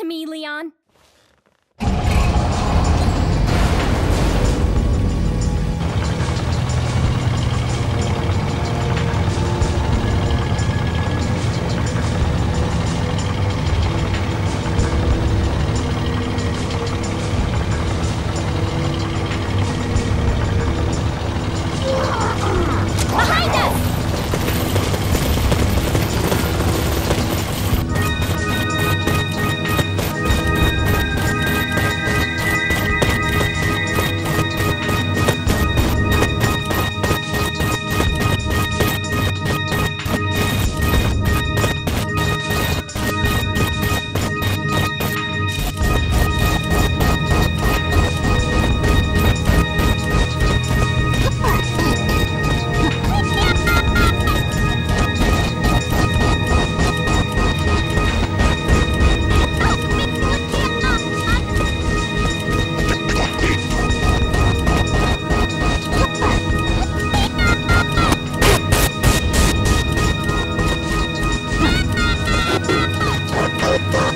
to me, Leon. Bye.